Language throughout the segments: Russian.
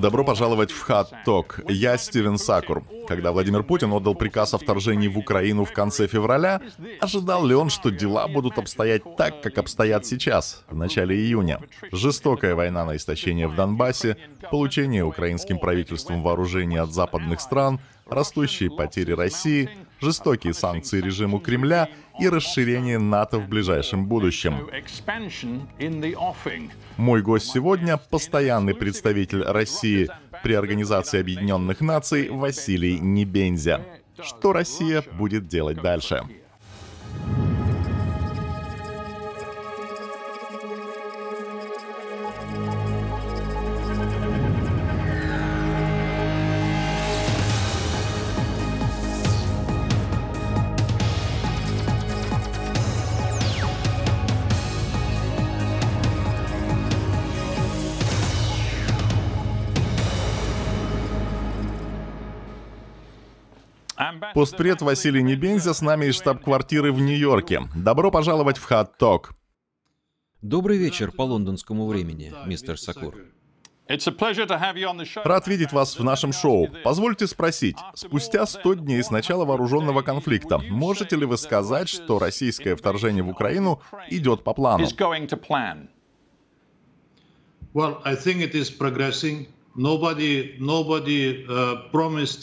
Добро пожаловать в Hot Talk. Я Стивен Сакур. Когда Владимир Путин отдал приказ о вторжении в Украину в конце февраля, ожидал ли он, что дела будут обстоять так, как обстоят сейчас, в начале июня? Жестокая война на истощение в Донбассе, получение украинским правительством вооружений от западных стран, растущие потери России, жестокие санкции режиму Кремля и расширение НАТО в ближайшем будущем. Мой гость сегодня — постоянный представитель России при Организации Объединенных Наций Василий Небензя. Что Россия будет делать дальше? Постпред Василий Небензя с нами из штаб-квартиры в Нью-Йорке. Добро пожаловать в Talk. Добрый вечер по лондонскому времени, мистер Сакур. Рад видеть вас в нашем шоу. Позвольте спросить, спустя 100 дней с начала вооруженного конфликта, можете ли вы сказать, что российское вторжение в Украину идет по плану? Well, I think it is progressing. Uh,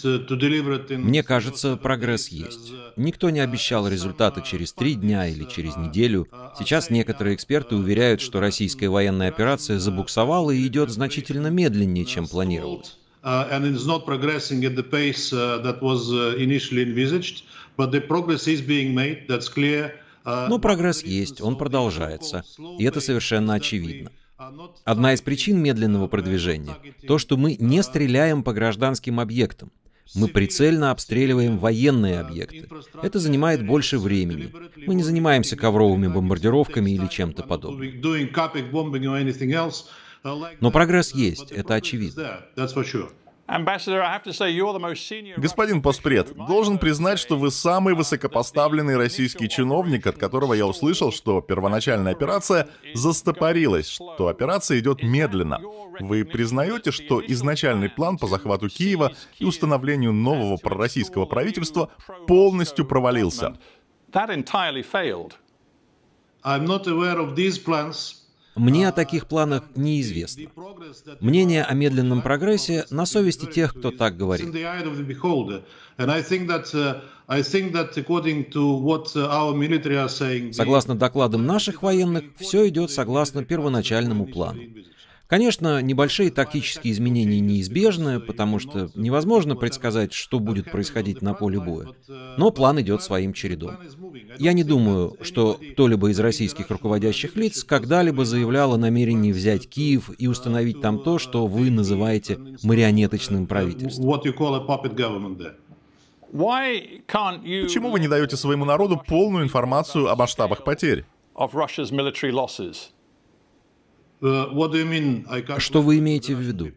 uh, Мне кажется, прогресс есть. Никто не обещал результаты через три дня или через неделю. Сейчас некоторые эксперты уверяют, что российская военная операция забуксовала и идет значительно медленнее, чем планировалось. Но прогресс есть, он продолжается, и это совершенно очевидно. Одна из причин медленного продвижения — то, что мы не стреляем по гражданским объектам. Мы прицельно обстреливаем военные объекты. Это занимает больше времени. Мы не занимаемся ковровыми бомбардировками или чем-то подобным. Но прогресс есть, это очевидно. Господин Постпред, должен признать, что вы самый высокопоставленный российский чиновник, от которого я услышал, что первоначальная операция застопорилась, что операция идет медленно. Вы признаете, что изначальный план по захвату Киева и установлению нового пророссийского правительства полностью провалился? I'm not aware of these plans, мне о таких планах неизвестно. Мнение о медленном прогрессе на совести тех, кто так говорит. Согласно докладам наших военных, все идет согласно первоначальному плану. Конечно, небольшие тактические изменения неизбежны, потому что невозможно предсказать, что будет происходить на поле боя. Но план идет своим чередом. Я не думаю, что кто-либо из российских руководящих лиц когда-либо заявлял о намерении взять Киев и установить там то, что вы называете марионеточным правительством. Почему вы не даете своему народу полную информацию о масштабах потерь? Что вы имеете в виду?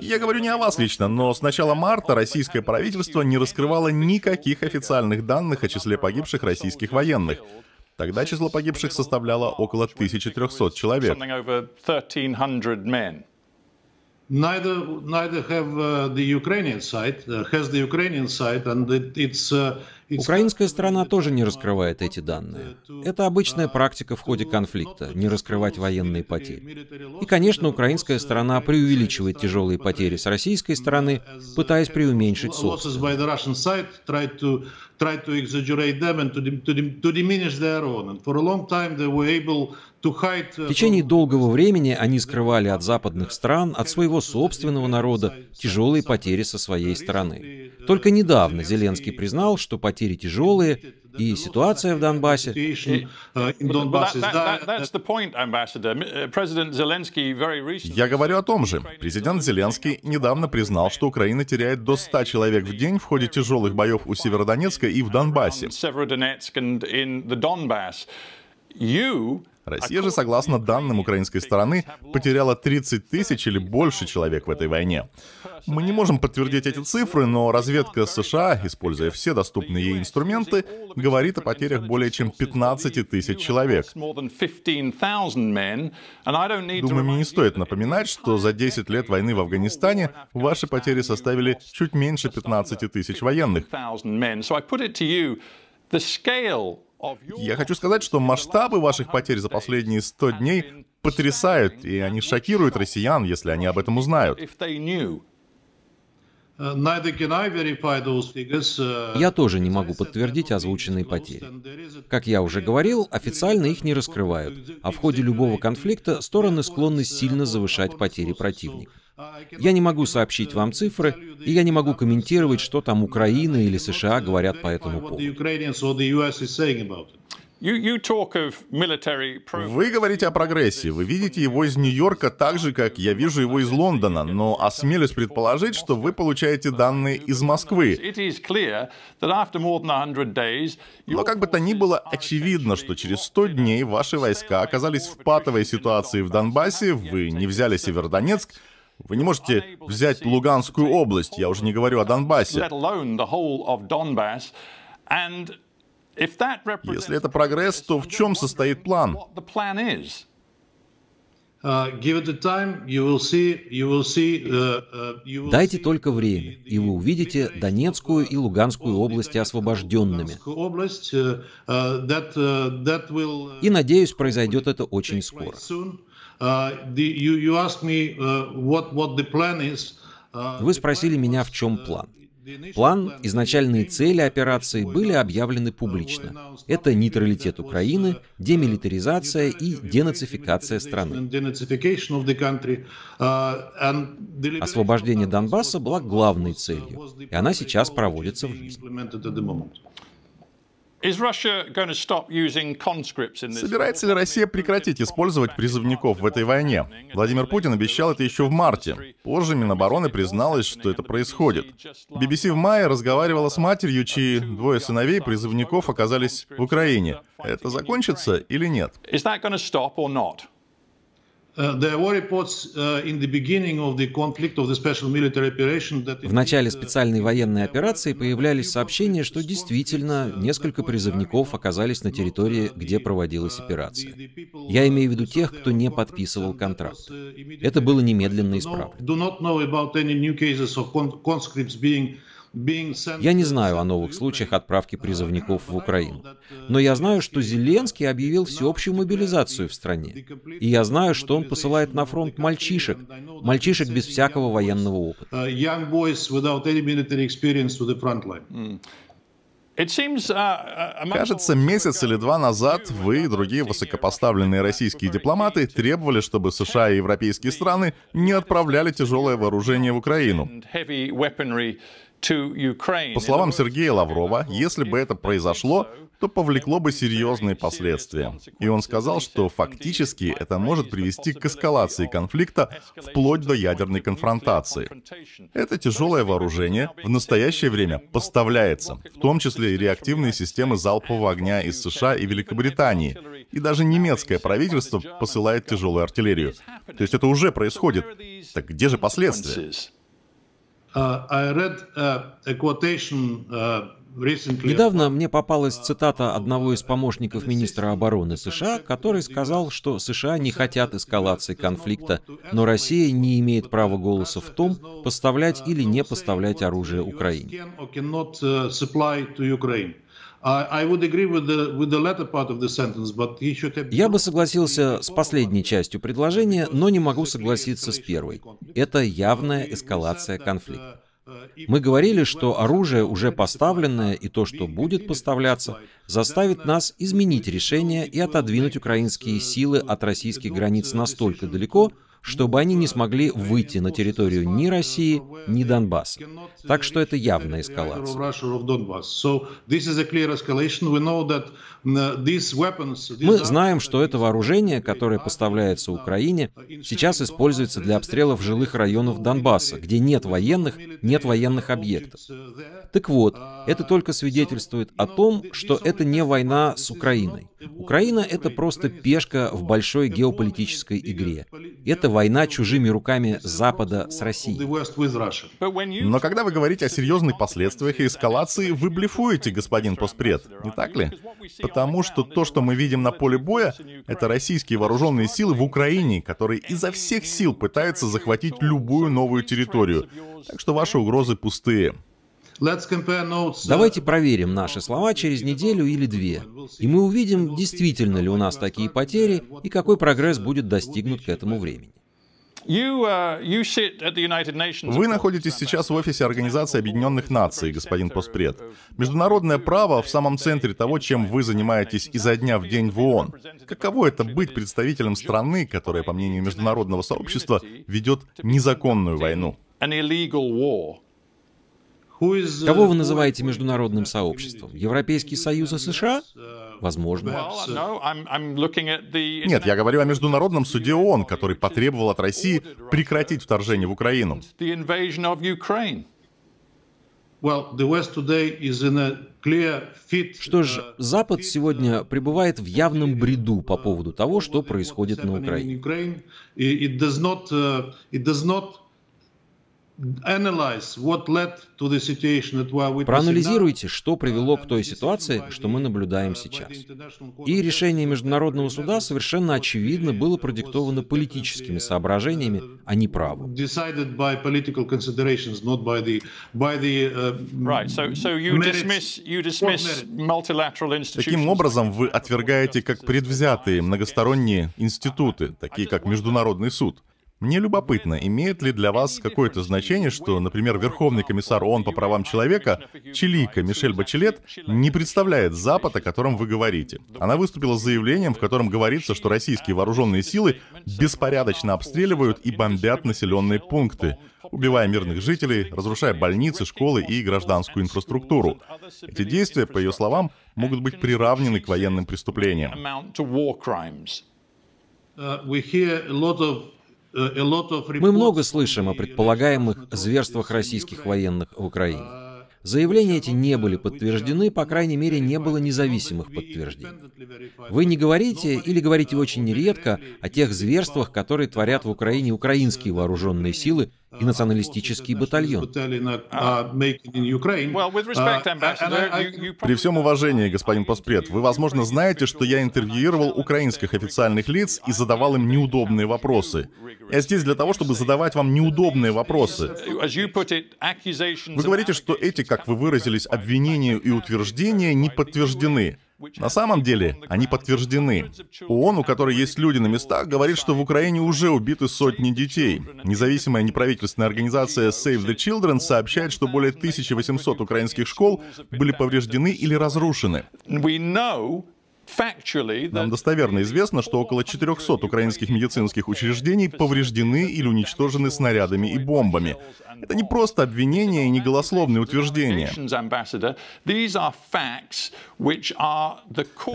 Я говорю не о вас лично, но с начала марта российское правительство не раскрывало никаких официальных данных о числе погибших российских военных. Тогда число погибших составляло около 1300 человек. Neither, neither have uh, the Ukrainian side, uh, has the Ukrainian side, and it, it's, uh, Украинская сторона тоже не раскрывает эти данные. Это обычная практика в ходе конфликта — не раскрывать военные потери. И, конечно, украинская сторона преувеличивает тяжелые потери с российской стороны, пытаясь преуменьшить собственные. В течение долгого времени они скрывали от западных стран, от своего собственного народа, тяжелые потери со своей стороны. Только недавно Зеленский признал, что потери тяжелые, и ситуация в Донбассе. Я говорю о том же. Президент Зеленский недавно признал, что Украина теряет до 100 человек в день в ходе тяжелых боев у Северодонецка и в Донбассе. Россия же, согласно данным украинской стороны, потеряла 30 тысяч или больше человек в этой войне. Мы не можем подтвердить эти цифры, но разведка США, используя все доступные ей инструменты, говорит о потерях более чем 15 тысяч человек. Думаю, мне не стоит напоминать, что за 10 лет войны в Афганистане ваши потери составили чуть меньше 15 тысяч военных. Я хочу сказать, что масштабы ваших потерь за последние 100 дней потрясают, и они шокируют россиян, если они об этом узнают. Я тоже не могу подтвердить озвученные потери. Как я уже говорил, официально их не раскрывают, а в ходе любого конфликта стороны склонны сильно завышать потери противника. Я не могу сообщить вам цифры, и я не могу комментировать, что там Украина или США говорят по этому поводу. Вы говорите о прогрессе. Вы видите его из Нью-Йорка так же, как я вижу его из Лондона, но осмелюсь предположить, что вы получаете данные из Москвы. Но как бы то ни было, очевидно, что через 100 дней ваши войска оказались в патовой ситуации в Донбассе, вы не взяли Северодонецк, вы не можете взять Луганскую область, я уже не говорю о Донбассе. Если это прогресс, то в чем состоит план? Дайте только время, и вы увидите Донецкую и Луганскую области освобожденными. И, надеюсь, произойдет это очень скоро. Вы спросили меня, в чем план. План, изначальные цели операции были объявлены публично. Это нейтралитет Украины, демилитаризация и денацификация страны. Освобождение Донбасса была главной целью, и она сейчас проводится в жизнь. Собирается ли Россия прекратить использовать призывников в этой войне? Владимир Путин обещал это еще в марте. Позже Минобороны призналась, что это происходит. BBC в мае разговаривала с матерью, чьи двое сыновей призывников оказались в Украине. Это закончится или нет? В начале специальной военной операции появлялись сообщения, что действительно несколько призывников оказались на территории, где проводилась операция. Я имею в виду тех, кто не подписывал контракт. Это было немедленно исправлено. Я не знаю о новых случаях отправки призывников в Украину. Но я знаю, что Зеленский объявил всеобщую мобилизацию в стране. И я знаю, что он посылает на фронт мальчишек, мальчишек без всякого военного опыта. Кажется, месяц или два назад вы и другие высокопоставленные российские дипломаты требовали, чтобы США и европейские страны не отправляли тяжелое вооружение в Украину. По словам Сергея Лаврова, если бы это произошло, то повлекло бы серьезные последствия. И он сказал, что фактически это может привести к эскалации конфликта вплоть до ядерной конфронтации. Это тяжелое вооружение в настоящее время поставляется, в том числе и реактивные системы залпового огня из США и Великобритании. И даже немецкое правительство посылает тяжелую артиллерию. То есть это уже происходит. Так где же последствия? Uh, uh, uh, Недавно мне попалась цитата одного из помощников министра обороны США, который сказал, что США не хотят эскалации конфликта, но Россия не имеет права голоса в том, поставлять или не поставлять оружие Украине. Я бы согласился с последней частью предложения, но не могу согласиться с первой. Это явная эскалация конфликта. Мы говорили, что оружие, уже поставленное, и то, что будет поставляться, заставит нас изменить решение и отодвинуть украинские силы от российских границ настолько далеко, чтобы они не смогли выйти на территорию ни России, ни Донбасса. Так что это явная эскалация. Мы знаем, что это вооружение, которое поставляется Украине, сейчас используется для обстрелов жилых районов Донбасса, где нет военных, нет военных объектов. Так вот, это только свидетельствует о том, что это не война с Украиной. Украина — это просто пешка в большой геополитической игре. Это война чужими руками Запада с Россией. Но когда вы говорите о серьезных последствиях и эскалации, вы блефуете, господин Поспред, не так ли? Потому что то, что мы видим на поле боя, это российские вооруженные силы в Украине, которые изо всех сил пытаются захватить любую новую территорию. Так что ваши угрозы пустые. Давайте проверим наши слова через неделю или две, и мы увидим, действительно ли у нас такие потери и какой прогресс будет достигнут к этому времени. Uh, Вы находитесь сейчас в офисе Организации Объединенных Наций, господин Поспред. Международное право в самом центре того, чем вы занимаетесь изо дня в день в ООН. Каково это быть представителем страны, которая, по мнению международного сообщества, ведет незаконную войну? Кого вы называете международным сообществом? Европейский Союз и США? Возможно. Нет, я говорю о Международном суде ООН, который потребовал от России прекратить вторжение в Украину. Что ж, Запад сегодня пребывает в явном бреду по поводу того, что происходит на Украине. Проанализируйте, что привело к той ситуации, что мы наблюдаем сейчас. И решение Международного суда совершенно очевидно было продиктовано политическими соображениями, а не правом. Таким образом, вы отвергаете как предвзятые многосторонние институты, такие как Международный суд. Мне любопытно, имеет ли для вас какое-то значение, что, например, Верховный комиссар ООН по правам человека, чилийка Мишель Бачелет, не представляет Запад, о котором вы говорите. Она выступила с заявлением, в котором говорится, что российские вооруженные силы беспорядочно обстреливают и бомбят населенные пункты, убивая мирных жителей, разрушая больницы, школы и гражданскую инфраструктуру. Эти действия, по ее словам, могут быть приравнены к военным преступлениям. Uh, we hear a lot of мы много слышим о предполагаемых зверствах российских военных в Украине. Заявления эти не были подтверждены, по крайней мере, не было независимых подтверждений. Вы не говорите или говорите очень редко о тех зверствах, которые творят в Украине украинские вооруженные силы и националистический батальон. При всем уважении, господин Поспред, вы, возможно, знаете, что я интервьюировал украинских официальных лиц и задавал им неудобные вопросы. Я здесь для того, чтобы задавать вам неудобные вопросы. Вы говорите, что эти, как вы выразились, обвинения и утверждения не подтверждены. На самом деле, они подтверждены. ООН, у которой есть люди на местах, говорит, что в Украине уже убиты сотни детей. Независимая неправительственная организация Save the Children сообщает, что более 1800 украинских школ были повреждены или разрушены. Нам достоверно известно, что около 400 украинских медицинских учреждений повреждены или уничтожены снарядами и бомбами. Это не просто обвинения и не голословные утверждения.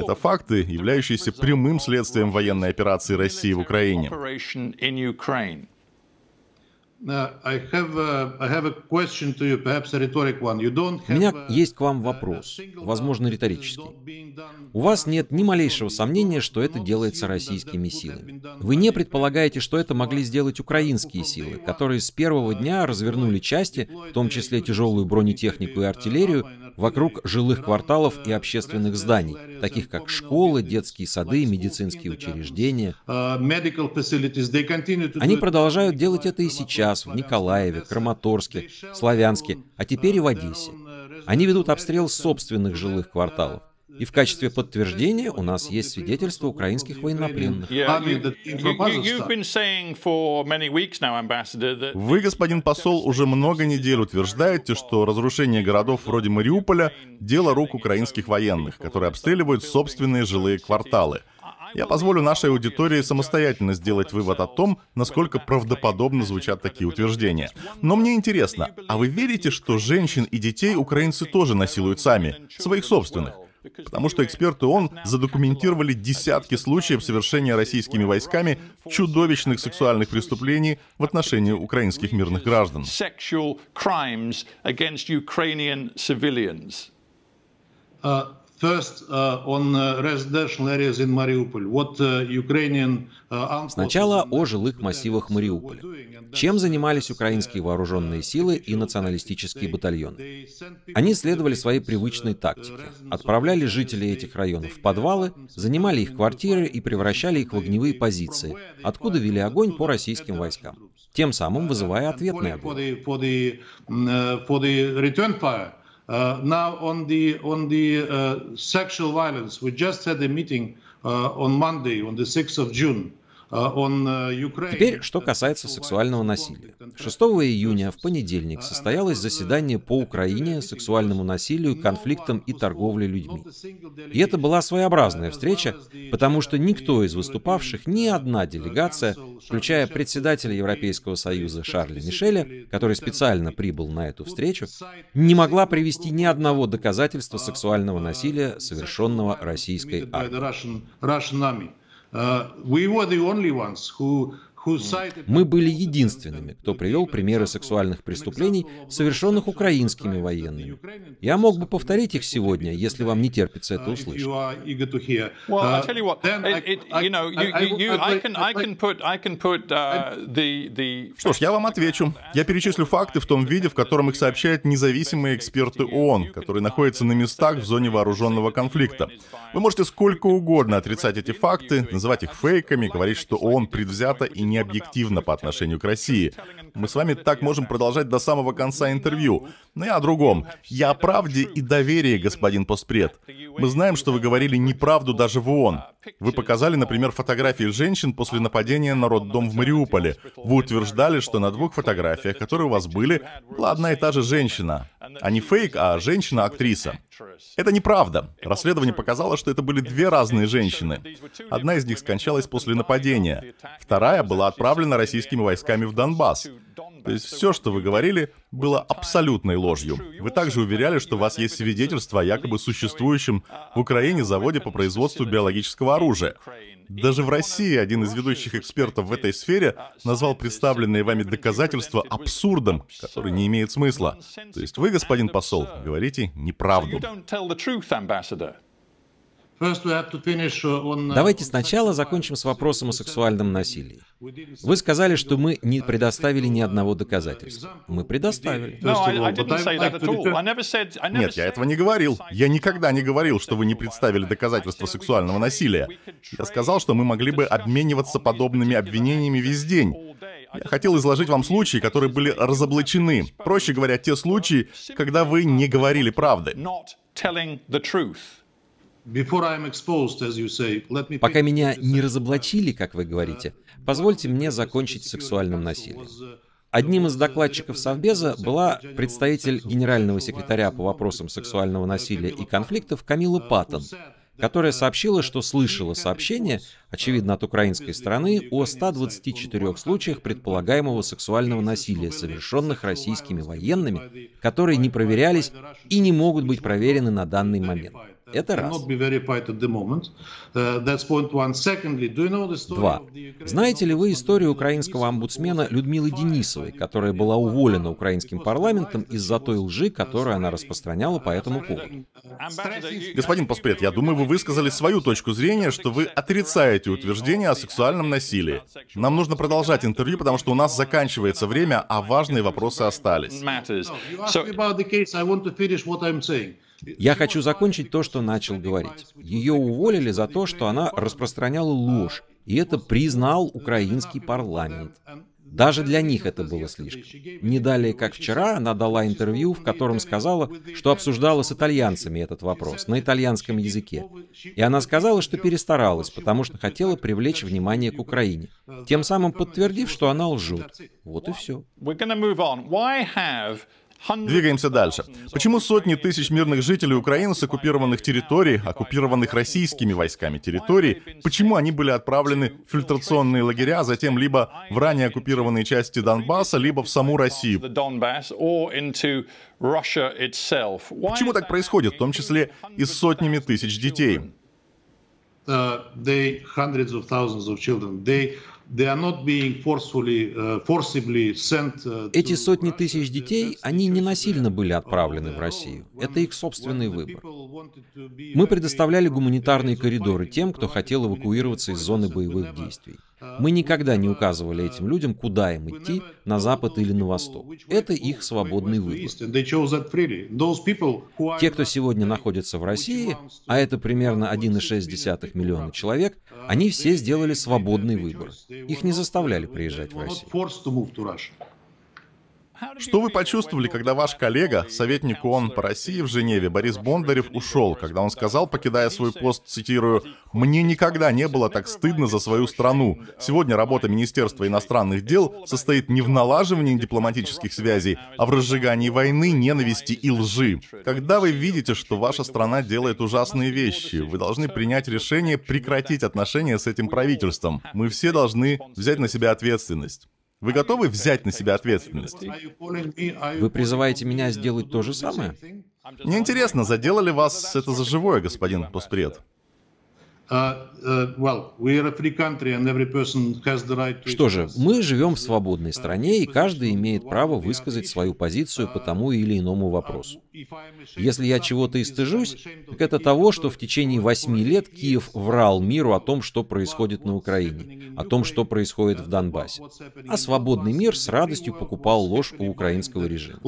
Это факты, являющиеся прямым следствием военной операции России в Украине. У меня есть к вам вопрос, возможно, риторический. У вас нет ни малейшего сомнения, что это делается российскими силами. Вы не предполагаете, что это могли сделать украинские силы, которые с первого дня развернули части, в том числе тяжелую бронетехнику и артиллерию, вокруг жилых кварталов и общественных зданий, таких как школы, детские сады, медицинские учреждения. Они продолжают делать это и сейчас в Николаеве, Краматорске, Славянске, а теперь и в Одессе. Они ведут обстрел собственных жилых кварталов. И в качестве подтверждения у нас есть свидетельство украинских военнопленных. Вы, господин посол, уже много недель утверждаете, что разрушение городов вроде Мариуполя – дело рук украинских военных, которые обстреливают собственные жилые кварталы. Я позволю нашей аудитории самостоятельно сделать вывод о том, насколько правдоподобно звучат такие утверждения. Но мне интересно, а вы верите, что женщин и детей украинцы тоже насилуют сами, своих собственных? Потому что эксперты ООН задокументировали десятки случаев совершения российскими войсками чудовищных сексуальных преступлений в отношении украинских мирных граждан. Uh, Uh, uh, uh, Сначала о жилых массивах Мариуполя. Чем занимались украинские вооруженные силы и националистические батальоны? Они следовали своей привычной тактике. Отправляли жителей этих районов в подвалы, занимали их квартиры и превращали их в огневые позиции, откуда вели огонь по российским войскам, тем самым вызывая ответный огонь. Uh, now on the on the uh, sexual violence, we just had a meeting uh, on Monday, on the 6th of June. Теперь, что касается сексуального насилия. 6 июня в понедельник состоялось заседание по Украине, сексуальному насилию, конфликтам и торговле людьми. И это была своеобразная встреча, потому что никто из выступавших, ни одна делегация, включая председателя Европейского Союза Шарля Мишеля, который специально прибыл на эту встречу, не могла привести ни одного доказательства сексуального насилия, совершенного российской армией. Uh, we were the only ones who Мы были единственными, кто привел примеры сексуальных преступлений, совершенных украинскими военными. Я мог бы повторить их сегодня, если вам не терпится это услышать. Что ж, я вам отвечу. Я перечислю факты в том виде, в котором их сообщают независимые эксперты ООН, которые находятся на местах в зоне вооруженного конфликта. Вы можете сколько угодно отрицать эти факты, называть их фейками, говорить, что ООН предвзято и не объективно по отношению к России. Мы с вами так можем продолжать до самого конца интервью. Но я о другом. Я о правде и доверии, господин постпред. Мы знаем, что вы говорили неправду даже в ООН. Вы показали, например, фотографии женщин после нападения на роддом в Мариуполе. Вы утверждали, что на двух фотографиях, которые у вас были, была одна и та же женщина. А не фейк, а женщина-актриса. Это неправда. Расследование показало, что это были две разные женщины. Одна из них скончалась после нападения. Вторая была отправлена российскими войсками в Донбасс. То есть все, что вы говорили, было абсолютной ложью. Вы также уверяли, что у вас есть свидетельства о якобы существующем в Украине заводе по производству биологического оружия. Даже в России один из ведущих экспертов в этой сфере назвал представленные вами доказательства абсурдом, который не имеет смысла. То есть вы, господин посол, говорите неправду. Uh, Давайте сначала закончим с вопросом о сексуальном насилии. Вы сказали, что мы не предоставили ни одного доказательства. Мы предоставили. Нет, я этого не говорил. Я никогда не говорил, что вы не представили доказательства сексуального насилия. Я сказал, что мы могли бы обмениваться подобными обвинениями весь день. Я хотел изложить вам случаи, которые были разоблачены. Проще говоря, те случаи, когда вы не говорили правды. Пока меня не разоблачили, как вы говорите, позвольте мне закончить сексуальным насилием. Одним из докладчиков Совбеза была представитель генерального секретаря по вопросам сексуального насилия и конфликтов Камила Паттон, которая сообщила, что слышала сообщение, очевидно от украинской стороны, о 124 случаях предполагаемого сексуального насилия, совершенных российскими военными, которые не проверялись и не могут быть проверены на данный момент. Это раз. Uh, Два. Знаете ли вы историю украинского омбудсмена Людмилы Денисовой, которая была уволена украинским парламентом из-за той лжи, которую она распространяла по этому поводу? Господин Поспред, я думаю, вы высказали свою точку зрения, что вы отрицаете утверждение о сексуальном насилии. Нам нужно продолжать интервью, потому что у нас заканчивается время, а важные вопросы остались. Я хочу закончить то, что начал говорить. Ее уволили за то, что она распространяла ложь, и это признал украинский парламент. Даже для них это было слишком. Не далее, как вчера, она дала интервью, в котором сказала, что обсуждала с итальянцами этот вопрос на итальянском языке. И она сказала, что перестаралась, потому что хотела привлечь внимание к Украине, тем самым подтвердив, что она лжет. Вот и все. Двигаемся дальше. Почему сотни тысяч мирных жителей Украины с оккупированных территорий, оккупированных российскими войсками территорий, почему они были отправлены в фильтрационные лагеря, а затем либо в ранее оккупированные части Донбасса, либо в саму Россию? Почему так происходит, в том числе и с сотнями тысяч детей? Uh, they hundreds of thousands of children. They Эти сотни тысяч детей, они не насильно были отправлены в Россию. Это их собственный выбор. Мы предоставляли гуманитарные коридоры тем, кто хотел эвакуироваться из зоны боевых действий. Мы никогда не указывали этим людям, куда им идти, на запад или на восток. Это их свободный выбор. Те, кто сегодня находится в России, а это примерно 1,6 миллиона человек, они все сделали свободный выбор. Их не заставляли приезжать в Россию. Что вы почувствовали, когда ваш коллега, советник ООН по России в Женеве Борис Бондарев ушел, когда он сказал, покидая свой пост, цитирую, «Мне никогда не было так стыдно за свою страну. Сегодня работа Министерства иностранных дел состоит не в налаживании дипломатических связей, а в разжигании войны, ненависти и лжи. Когда вы видите, что ваша страна делает ужасные вещи, вы должны принять решение прекратить отношения с этим правительством. Мы все должны взять на себя ответственность. Вы готовы взять на себя ответственность? Вы призываете меня сделать то же самое? Мне интересно, заделали вас это за живое, господин постпред? Что же, мы живем в свободной стране, и каждый имеет право высказать свою позицию по тому или иному вопросу. Если я чего-то и стыжусь, так это того, что в течение восьми лет Киев врал миру о том, что происходит на Украине, о том, что происходит в Донбассе. А свободный мир с радостью покупал ложь у украинского режима.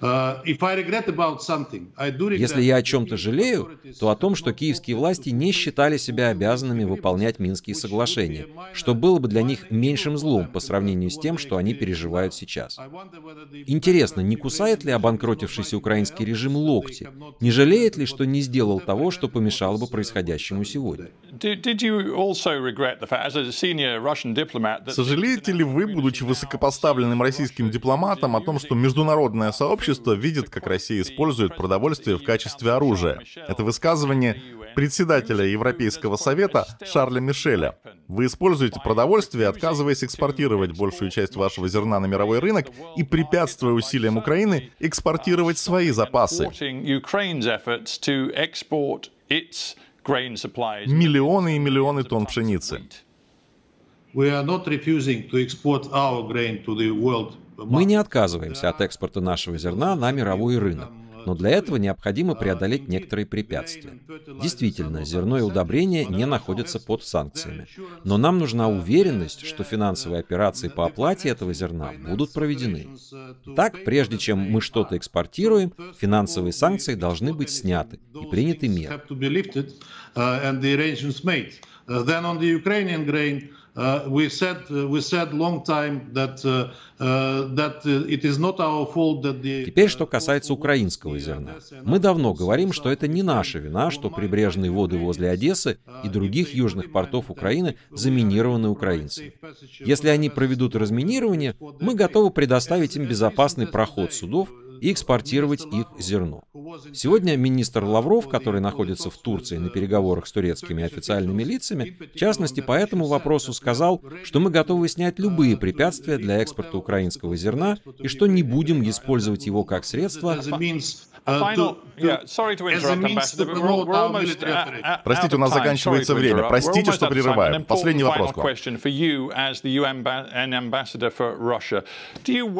Если я о чем-то жалею, то о том, что киевские власти не считали себя обязанными выполнять Минские соглашения, что было бы для них меньшим злом по сравнению с тем, что они переживают сейчас. Интересно, не кусает ли обанкротившийся украинский режим локти? Не жалеет ли, что не сделал того, что помешало бы происходящему сегодня? Сожалеете ли вы, будучи высокопоставленным российским дипломатом, о том, что международное сообщество видит, как Россия использует продовольствие в качестве оружия? Это высказывание председателя Европейского совета Шарля Мишеля. Вы используете продовольствие, отказываясь экспортировать большую часть вашего зерна на мировой рынок и препятствуя усилиям Украины экспортировать свои запасы. Миллионы и миллионы тонн пшеницы. Мы не отказываемся от экспорта нашего зерна на мировой рынок. Но для этого необходимо преодолеть некоторые препятствия. Действительно, зерно и удобрения не находятся под санкциями. Но нам нужна уверенность, что финансовые операции по оплате этого зерна будут проведены. Так, прежде чем мы что-то экспортируем, финансовые санкции должны быть сняты и приняты меры. Uh, we said uh, we said long time that uh, that it is not our fault that the Теперь, что касается украинского зерна. Мы давно говорим, что это не наша вина, что прибрежные воды возле Одессы и других южных портов Украины заминированы украинцами. Если они проведут разминирование, мы готовы предоставить им безопасный проход судов и экспортировать их зерно. Сегодня министр Лавров, который находится в Турции на переговорах с турецкими официальными лицами, в частности по этому вопросу сказал, что мы готовы снять любые препятствия для экспорта украинского зерна и что не будем использовать его как средство Простите, у нас заканчивается время. Простите, что прерываю. Последний вопрос к вам.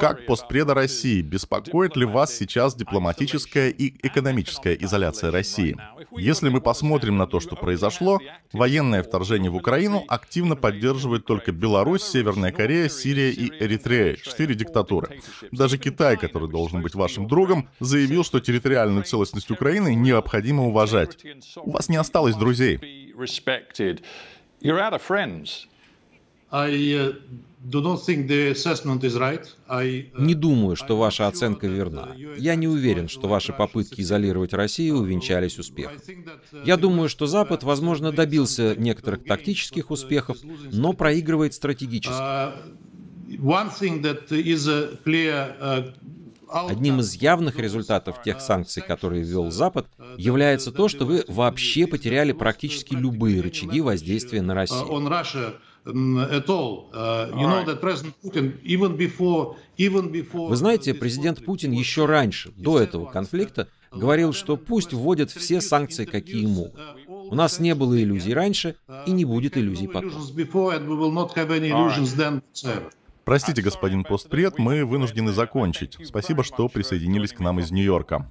Как постпреда России, беспокоит ли вас сейчас дипломатическая и экономическая изоляция России? Если мы посмотрим на то, что произошло, военное вторжение в Украину активно поддерживает только Беларусь, Северная Корея, Сирия и Эритрея, четыре диктатуры. Даже Китай, который должен быть вашим другом, заявил, что территориальную целостность Украины необходимо уважать. У вас не осталось друзей. Не думаю, что ваша оценка верна. Я не уверен, что ваши попытки изолировать Россию увенчались успехом. Я думаю, что Запад, возможно, добился некоторых тактических успехов, но проигрывает стратегически. Uh, Одним из явных результатов тех санкций, которые ввел Запад, является то, что вы вообще потеряли практически любые рычаги воздействия на Россию. Вы знаете, президент Путин еще раньше, до этого конфликта, говорил, что пусть вводят все санкции, какие могут. У нас не было иллюзий раньше и не будет иллюзий потом. Простите, господин постпред, мы вынуждены закончить. Спасибо, что присоединились к нам из Нью-Йорка.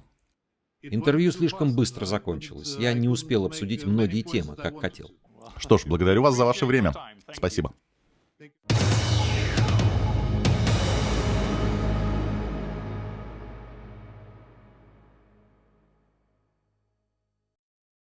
Интервью слишком быстро закончилось. Я не успел обсудить многие темы, как хотел. Что ж, благодарю вас за ваше время. Спасибо.